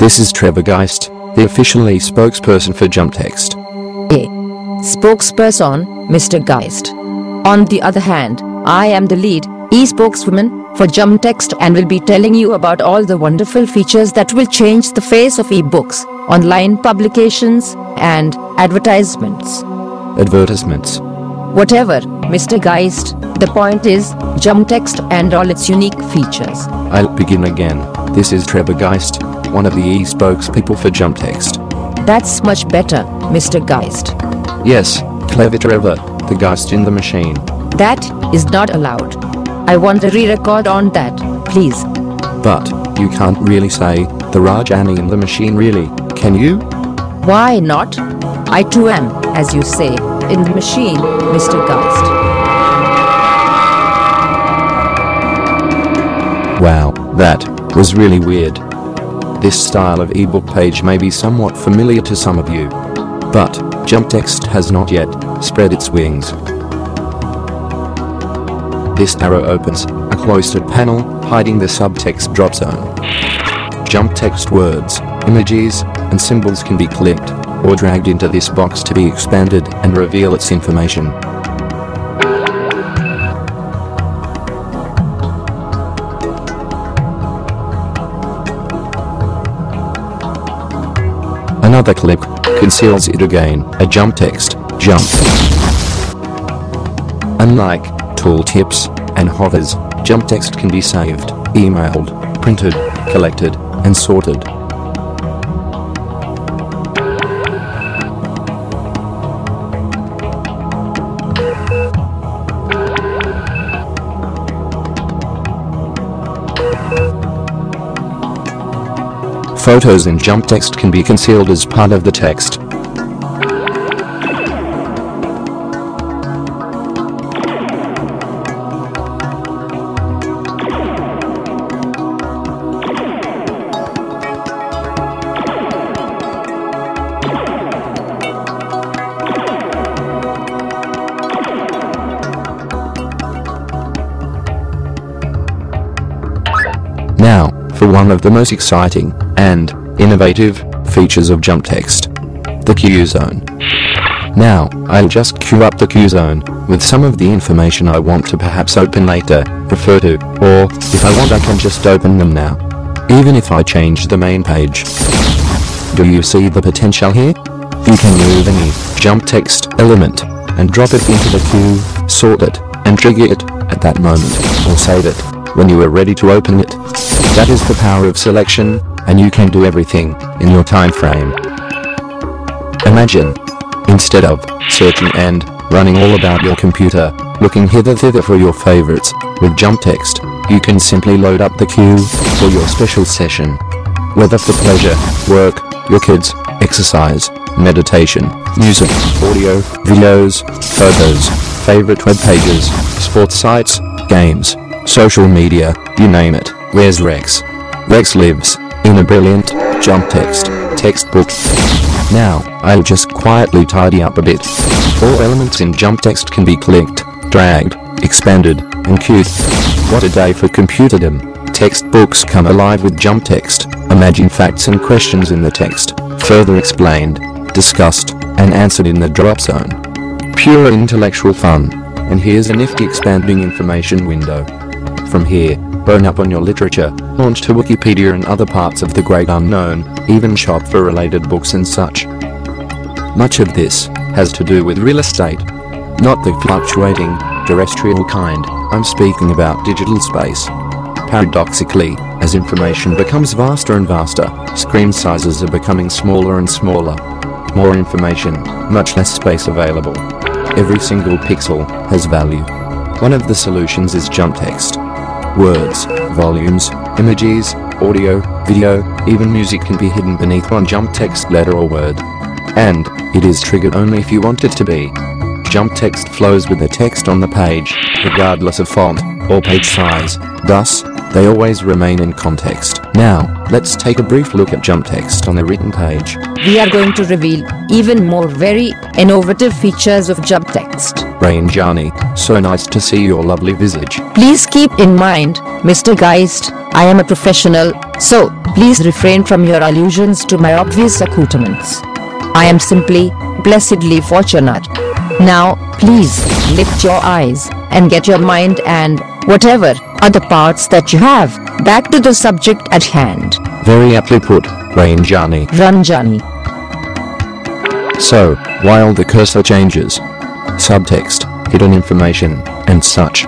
This is Trevor Geist, the official e-spokesperson for JumpText. A spokesperson, Mr. Geist. On the other hand, I am the lead e-spokeswoman for JumpText and will be telling you about all the wonderful features that will change the face of e-books, online publications, and advertisements. Advertisements. Whatever, Mr. Geist, the point is JumpText and all its unique features. I'll begin again. This is Trevor Geist, one of the e-spokespeople for JumpText. That's much better, Mr. Geist. Yes, clever Trevor, the Geist in the machine. That is not allowed. I want a re-record on that, please. But, you can't really say, the Ranjani in the machine really, can you? Why not? I too am, as you say, in the machine, Mr. Geist. Wow, that was really weird. This style of ebook page may be somewhat familiar to some of you. But, JumpText has not yet spread its wings. This arrow opens a cloistered panel hiding the subtext drop zone. JumpText words, images, and symbols can be clicked or dragged into this box to be expanded and reveal its information. Another click conceals it again, a jump text, jump. Unlike tooltips and hovers, jump text can be saved, emailed, printed, collected, and sorted. Photos in jump text can be concealed as part of the text. Now, for one of the most exciting and innovative features of jump text. The Q Zone. Now, I'll just queue up the Q Zone with some of the information I want to perhaps open later, refer to, or, if I want I can just open them now. Even if I change the main page. Do you see the potential here? You can move any jump text element and drop it into the queue, sort it, and trigger it at that moment, or save it when you are ready to open it. That is the power of selection, and you can do everything in your time frame. Imagine, instead of searching and running all about your computer, looking hither thither for your favorites, with jump text, you can simply load up the queue for your special session. Whether for pleasure, work, your kids, exercise, meditation, music, audio, videos, photos, favorite web pages, sports sites, games, social media, you name it. Where's Rex? Rex lives in a brilliant jump text textbook. Now, I'll just quietly tidy up a bit. All elements in jump text can be clicked, dragged, expanded, and queued. What a day for computerdom. Textbooks come alive with jump text. Imagine facts and questions in the text, further explained, discussed, and answered in the drop zone. Pure intellectual fun. And here's a nifty expanding information window. From here, burn up on your literature, launch to Wikipedia and other parts of the great unknown, even shop for related books and such. Much of this has to do with real estate. Not the fluctuating, terrestrial kind, I'm speaking about digital space. Paradoxically, as information becomes vaster and vaster, screen sizes are becoming smaller and smaller. More information, much less space available. Every single pixel has value. One of the solutions is jump text. Words, volumes, images, audio, video, even music can be hidden beneath one jump text letter or word. And, it is triggered only if you want it to be. Jump text flows with the text on the page, regardless of font or page size, thus, they always remain in context. Now, let's take a brief look at jump text on the written page. We are going to reveal even more very innovative features of jump text. Ranjani, so nice to see your lovely visage. Please keep in mind, Mr. Geist, I am a professional, so please refrain from your allusions to my obvious accoutrements. I am simply, blessedly fortunate. Now, please, lift your eyes, and get your mind and, whatever, other parts that you have, back to the subject at hand. Very aptly put, Ranjani. Ranjani. So, while the cursor changes, subtext, hidden information, and such.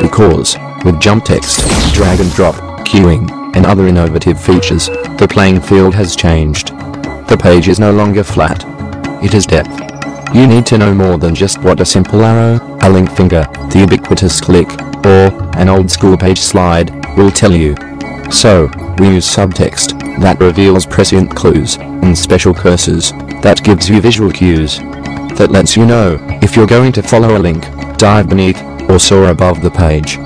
Because, with jump text, drag and drop, queuing, and other innovative features, the playing field has changed. The page is no longer flat. It is depth. You need to know more than just what a simple arrow, a link finger, the ubiquitous click, or an old school page slide will tell you. So, we use subtext that reveals prescient clues and special cursors that gives you visual cues that lets you know if you're going to follow a link, dive beneath, or soar above the page.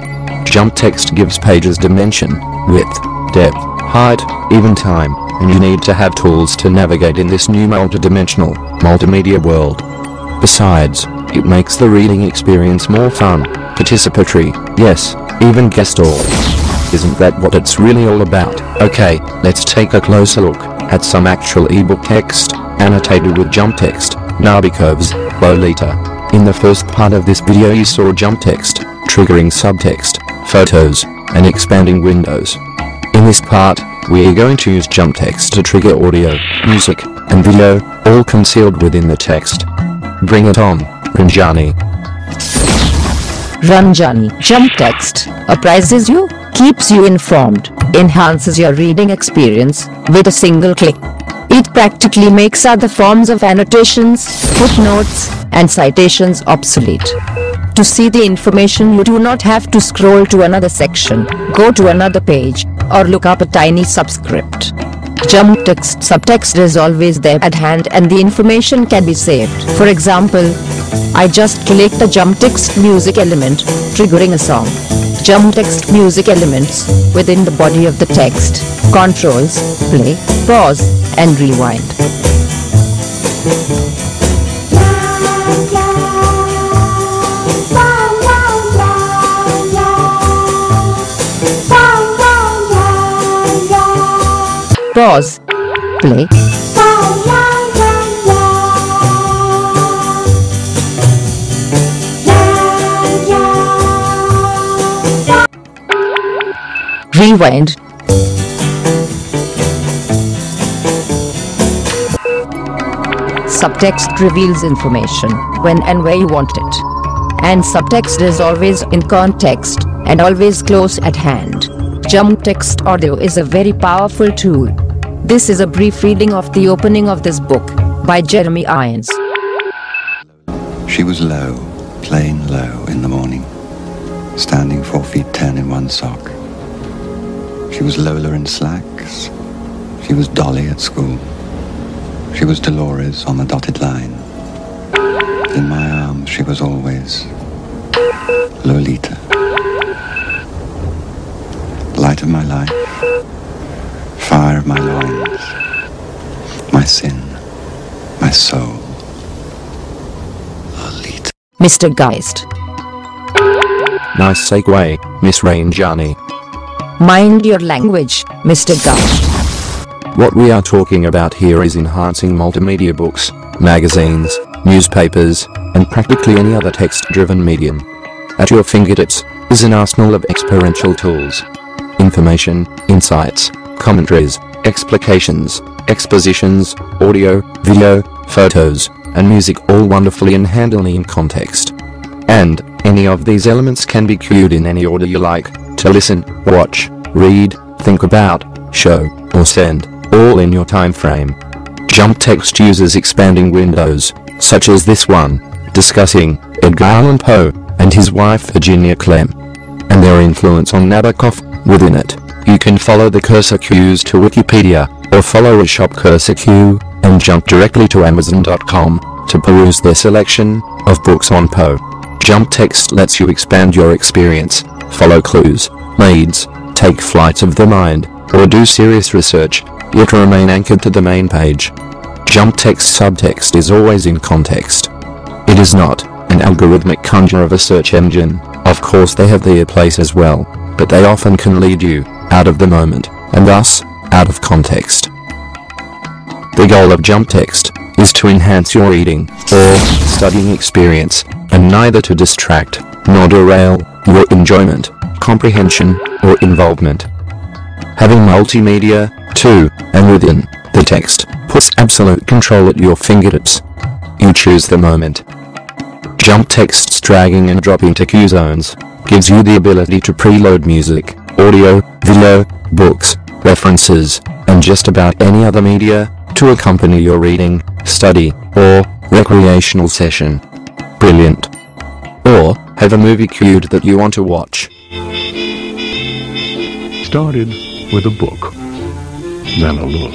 Jump text gives pages dimension, width, depth, height, even time, and you need to have tools to navigate in this new multidimensional, multimedia world. Besides, it makes the reading experience more fun, participatory, yes, even gestalt. Isn't that what it's really all about? Okay, let's take a closer look at some actual ebook text, annotated with jump text, Nabokov's Lolita. In the first part of this video you saw jump text, triggering subtext, photos, and expanding windows. In this part, we are going to use jump text to trigger audio, music, and video, all concealed within the text. Bring it on, Ranjani. Ranjani, Jump text apprises you, keeps you informed, enhances your reading experience with a single click. It practically makes other forms of annotations, footnotes, and citations obsolete. To see the information you do not have to scroll to another section, go to another page, or look up a tiny subscript. Jump text subtext is always there at hand and the information can be saved. For example, I just click the jump text music element, triggering a song. Jump text music elements within the body of the text, controls, play, pause, and rewind. Pause, play, rewind, Subtext reveals information when and where you want it. And subtext is always in context and always close at hand. Jump text audio is a very powerful tool. This is a brief reading of the opening of this book by Jeremy Irons. She was Lo, plain Lo in the morning, standing four feet ten in one sock. She was Lola in slacks. She was Dolly at school. She was Dolores on the dotted line. In my arms she was always Lolita. Light of my life, fire of my loins, my sin, my soul. Lolita. Mr. Geist. Nice segue, Miss Ranjani. Mind your language, Mr. Geist. What we are talking about here is enhancing multimedia books, magazines, newspapers, and practically any other text-driven medium. At your fingertips is an arsenal of experiential tools. Information, insights, commentaries, explications, expositions, audio, video, photos, and music all wonderfully and handily in context. And, any of these elements can be cued in any order you like, to listen, watch, read, think about, show, or send, all in your time frame. Jump text uses expanding windows, such as this one, discussing Edgar Allan Poe and his wife Virginia Clemm, and their influence on Nabokov. Within it, you can follow the cursor cues to Wikipedia, or follow a shop cursor cue, and jump directly to Amazon.com to peruse their selection of books on Poe. Jump text lets you expand your experience, follow clues, leads, take flights of the mind, or do serious research, yet remain anchored to the main page. Jump text subtext is always in context. It is not an algorithmic conjure of a search engine, of course they have their place as well, but they often can lead you out of the moment, and thus, out of context. The goal of jump text is to enhance your reading or studying experience, and neither to distract nor derail your enjoyment, comprehension, or involvement. Having multimedia, to, and within, the text, puts absolute control at your fingertips. You choose the moment. Jump texts dragging and dropping to cue zones gives you the ability to preload music, audio, video, books, references, and just about any other media to accompany your reading, study, or recreational session. Brilliant. Or have a movie queued that you want to watch. Started with a book, then a look.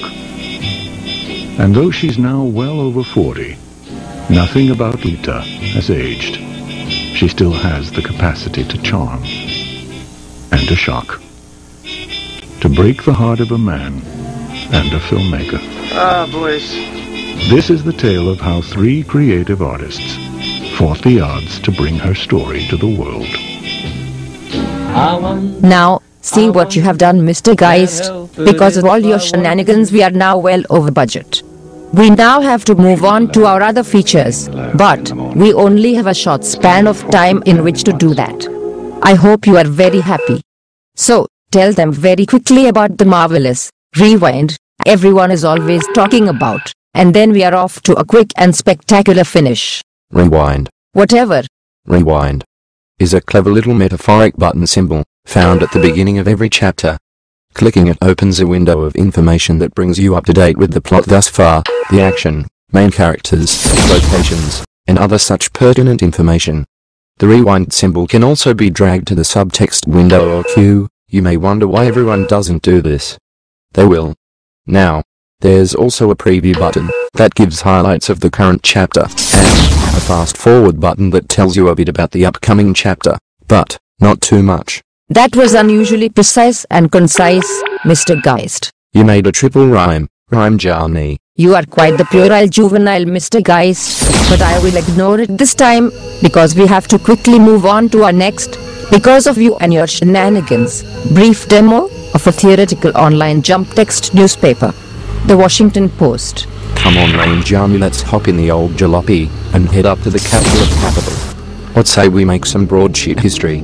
And though she's now well over 40, nothing about Lita has aged. She still has the capacity to charm and a shock. To break the heart of a man and a filmmaker. Ah, boys. This is the tale of how three creative artists fought the odds to bring her story to the world. Now, see what you have done, Mr. Geist. Because of all your shenanigans, we are now well over budget. We now have to move on to our other features, but we only have a short span of time in which to do that. I hope you are very happy. So, tell them very quickly about the marvelous rewind everyone is always talking about, and then we are off to a quick and spectacular finish. Rewind. Whatever. Rewind is a clever little metaphoric button symbol found at the beginning of every chapter. Clicking it opens a window of information that brings you up to date with the plot thus far, the action, main characters, locations, and other such pertinent information. The rewind symbol can also be dragged to the subtext window or queue. You may wonder why everyone doesn't do this. They will. Now, there's also a preview button that gives highlights of the current chapter, and a fast forward button that tells you a bit about the upcoming chapter, but not too much. That was unusually precise and concise, Mr. Geist. You made a triple rhyme, rhyme Johnny. You are quite the puerile juvenile, Mr. Geist, but I will ignore it this time, because we have to quickly move on to our next, because of you and your shenanigans, brief demo of a theoretical online jump text newspaper. The Washington Post. Come on Ranjani let's hop in the old jalopy, and head up to the capital of capital. What say we make some broadsheet history?